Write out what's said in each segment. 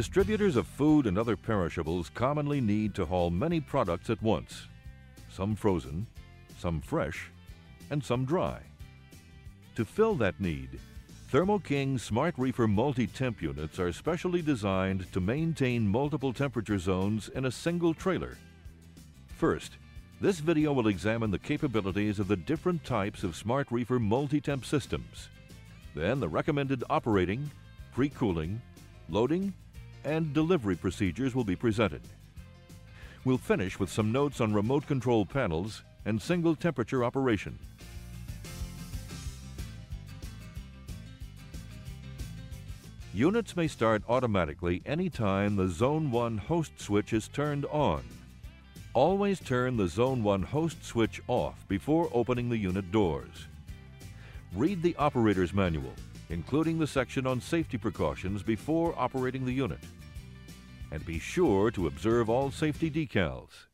Distributors of food and other perishables commonly need to haul many products at once, some frozen, some fresh, and some dry. To fill that need, Thermo King Smart Reefer multi-temp units are specially designed to maintain multiple temperature zones in a single trailer. First, this video will examine the capabilities of the different types of Smart Reefer multi-temp systems. Then the recommended operating, pre-cooling, loading, and delivery procedures will be presented. We'll finish with some notes on remote control panels and single temperature operation. Units may start automatically anytime the Zone 1 host switch is turned on. Always turn the Zone 1 host switch off before opening the unit doors. Read the operator's manual, including the section on safety precautions before operating the unit. And be sure to observe all safety decals.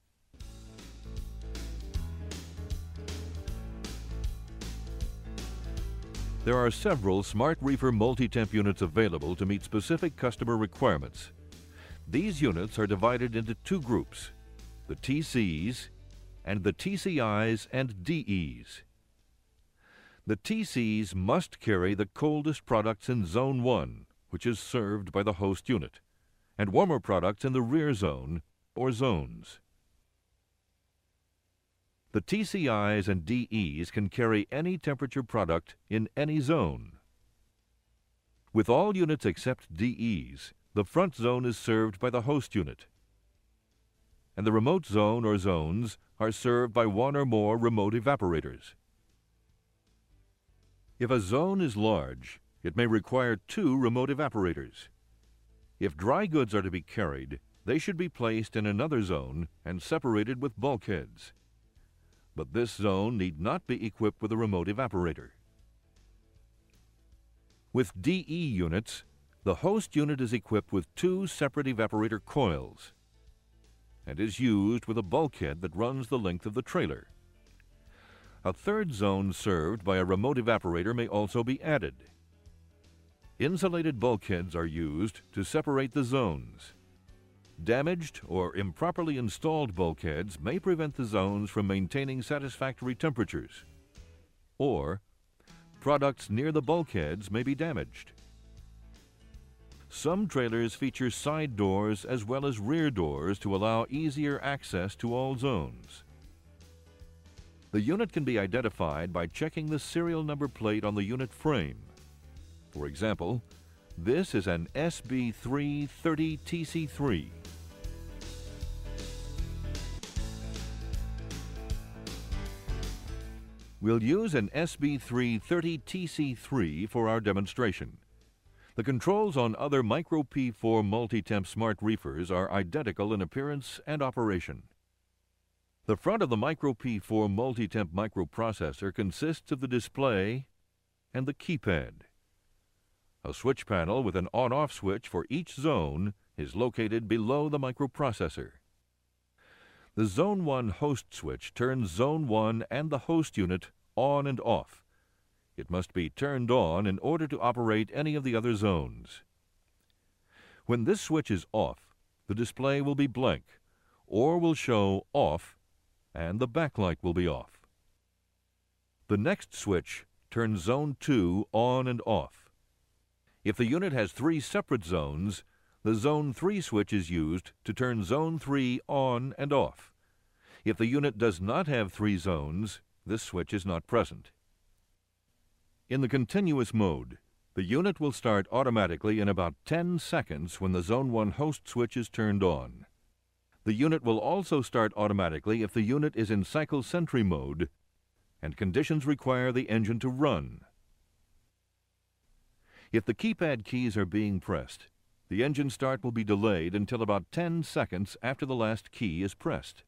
There are several Smart Reefer multi-temp units available to meet specific customer requirements. These units are divided into two groups, the TCs and the TCIs and DEs. The TCs must carry the coldest products in Zone 1, which is served by the host unit, and warmer products in the rear zone or zones. The TCIs and DEs can carry any temperature product in any zone. With all units except DEs, the front zone is served by the host unit, and the remote zone or zones are served by one or more remote evaporators. If a zone is large, it may require two remote evaporators. If dry goods are to be carried, they should be placed in another zone and separated with bulkheads. But this zone need not be equipped with a remote evaporator. With DE units, the host unit is equipped with two separate evaporator coils and is used with a bulkhead that runs the length of the trailer. A third zone served by a remote evaporator may also be added. Insulated bulkheads are used to separate the zones. Damaged or improperly installed bulkheads may prevent the zones from maintaining satisfactory temperatures. Or, products near the bulkheads may be damaged. Some trailers feature side doors as well as rear doors to allow easier access to all zones. The unit can be identified by checking the serial number plate on the unit frame. For example, this is an SB330TC3. We'll use an SB330TC3 for our demonstration. The controls on other Micro P4 multi-temp smart reefers are identical in appearance and operation. The front of the Micro P4 multi-temp microprocessor consists of the display and the keypad. A switch panel with an on-off switch for each zone is located below the microprocessor. The Zone 1 host switch turns Zone 1 and the host unit on and off. It must be turned on in order to operate any of the other zones. When this switch is off, the display will be blank or will show off and the backlight will be off. The next switch turns Zone 2 on and off. If the unit has three separate zones, the Zone 3 switch is used to turn Zone 3 on and off. If the unit does not have three zones, this switch is not present. In the continuous mode, the unit will start automatically in about 10 seconds when the Zone 1 host switch is turned on. The unit will also start automatically if the unit is in cycle sentry mode and conditions require the engine to run. If the keypad keys are being pressed, the engine start will be delayed until about 10 seconds after the last key is pressed.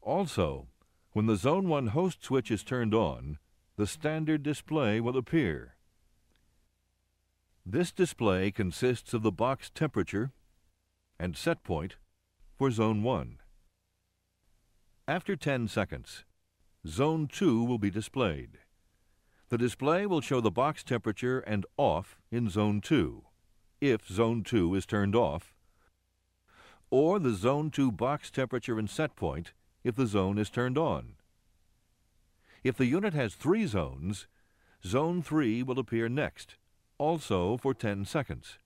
Also, when the Zone 1 host switch is turned on, the standard display will appear. This display consists of the box temperature and set point for Zone 1. After 10 seconds, Zone 2 will be displayed. The display will show the box temperature and off in Zone 2. if Zone 2 is turned off, or the Zone 2 box temperature and set point if the zone is turned on. If the unit has three zones, Zone 3 will appear next, also for 10 seconds.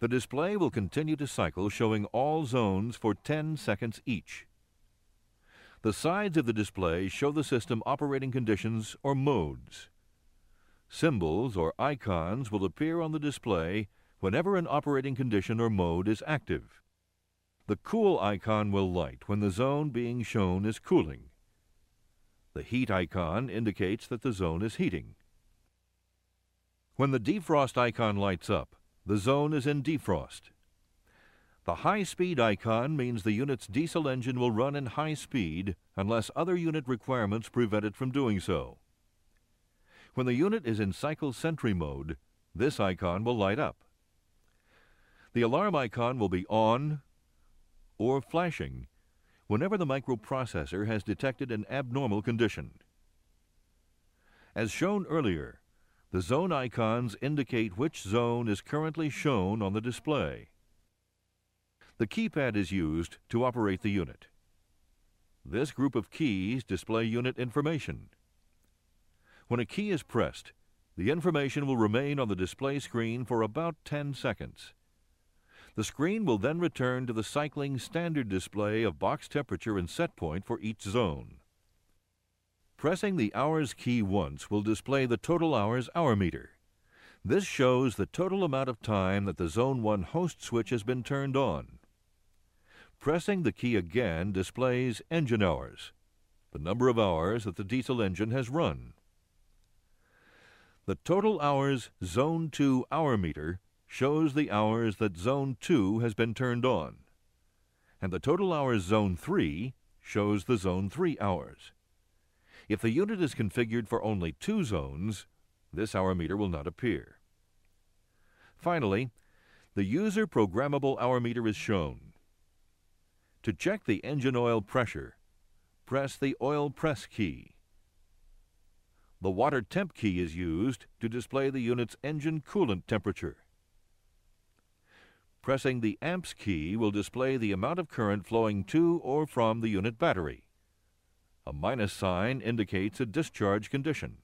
The display will continue to cycle showing all zones for 10 seconds each. The sides of the display show the system operating conditions or modes. Symbols or icons will appear on the display whenever an operating condition or mode is active. The cool icon will light when the zone being shown is cooling. The heat icon indicates that the zone is heating. When the defrost icon lights up, the zone is in defrost. The high speed icon means the unit's diesel engine will run in high speed unless other unit requirements prevent it from doing so. When the unit is in cycle sentry mode, this icon will light up. The alarm icon will be on or flashing whenever the microprocessor has detected an abnormal condition. As shown earlier, the zone icons indicate which zone is currently shown on the display. The keypad is used to operate the unit. This group of keys display unit information. When a key is pressed, the information will remain on the display screen for about 10 seconds. The screen will then return to the cycling standard display of box temperature and set point for each zone. Pressing the hours key once will display the total hours hour meter. This shows the total amount of time that the Zone 1 host switch has been turned on. Pressing the key again displays engine hours, the number of hours that the diesel engine has run. The total hours Zone 2 hour meter shows the hours that Zone 2 has been turned on, and the total hours Zone 3 shows the Zone 3 hours. If the unit is configured for only two zones, this hour meter will not appear. Finally, the user programmable hour meter is shown. To check the engine oil pressure, press the oil press key. The water temp key is used to display the unit's engine coolant temperature. Pressing the amps key will display the amount of current flowing to or from the unit battery. A minus sign indicates a discharge condition.